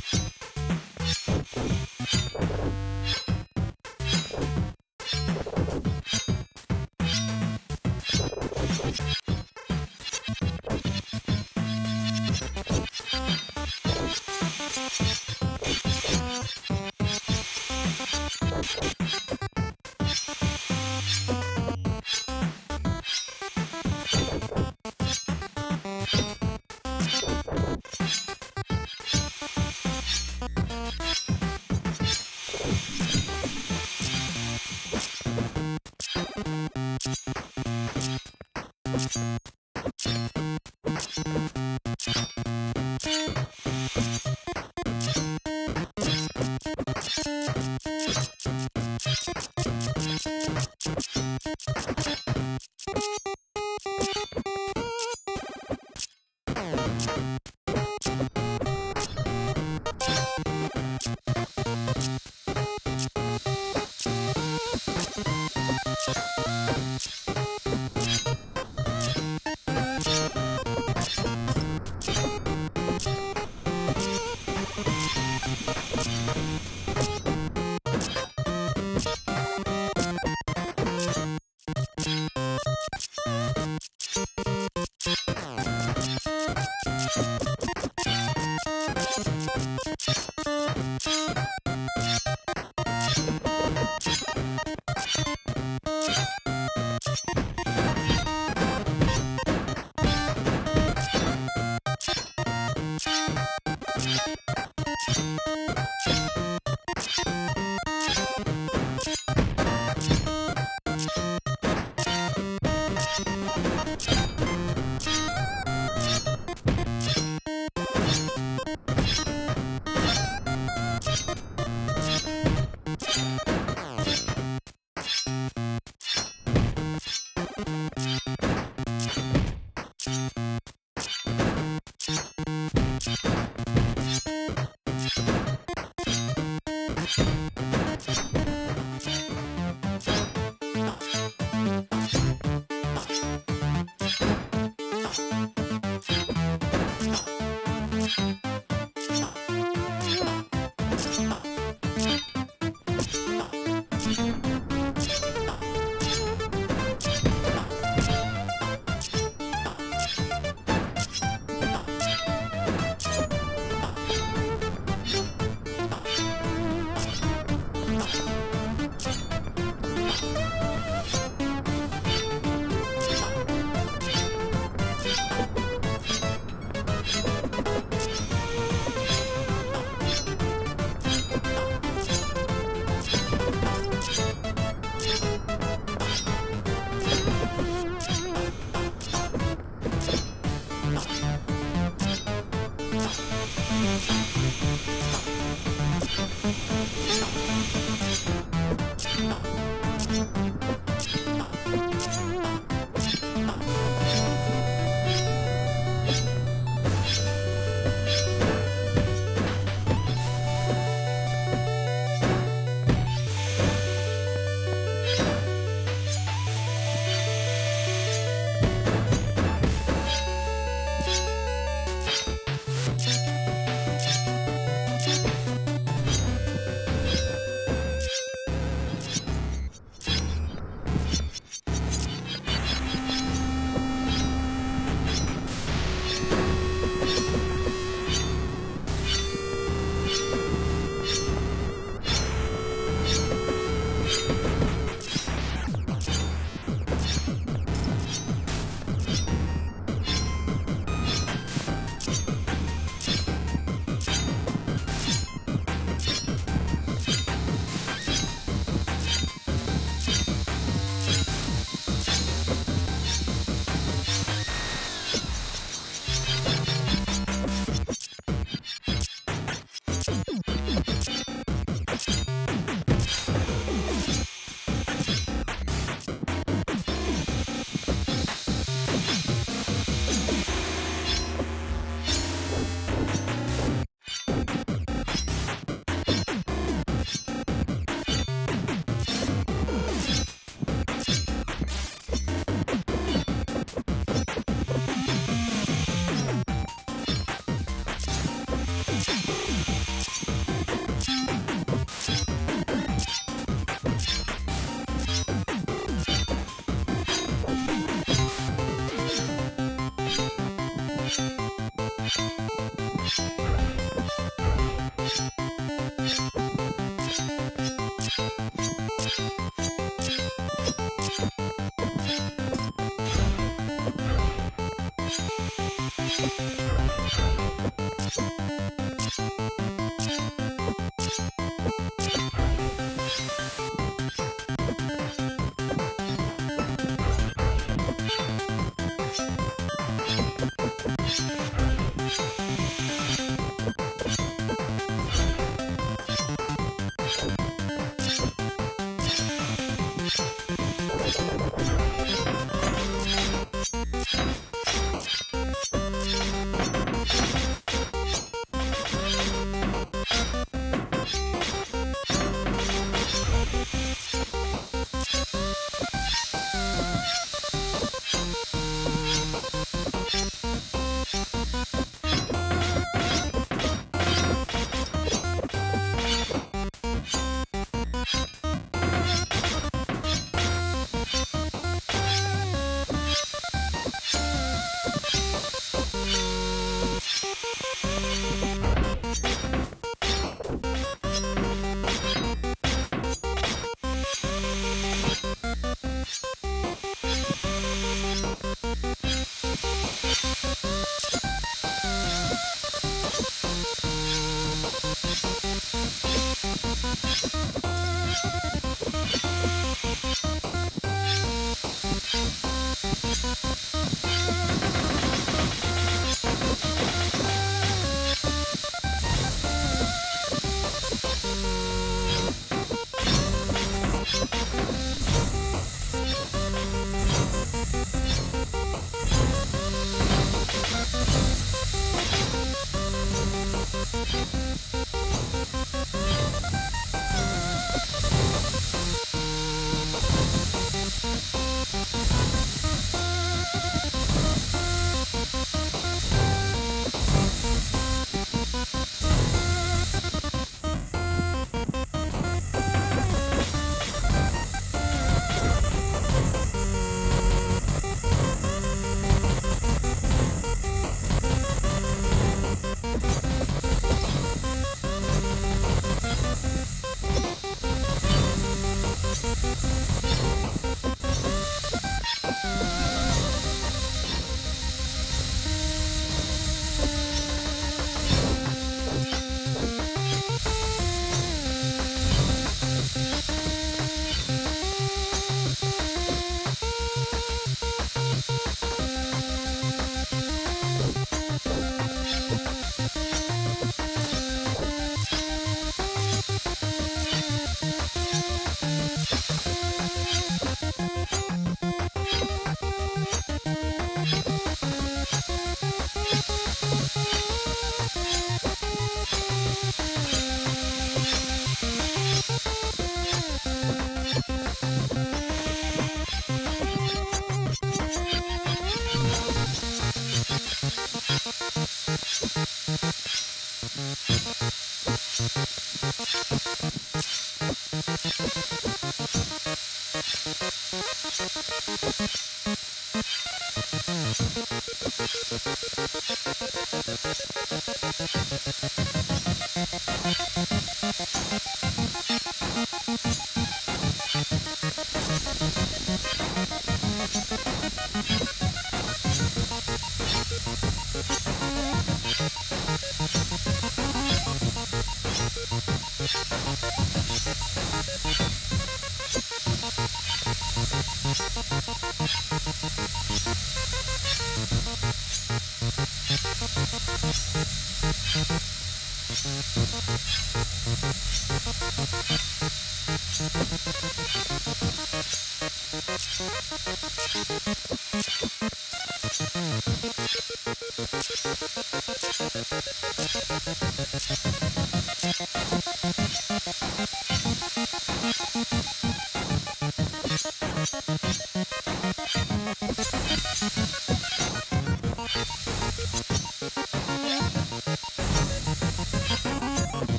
Bye. you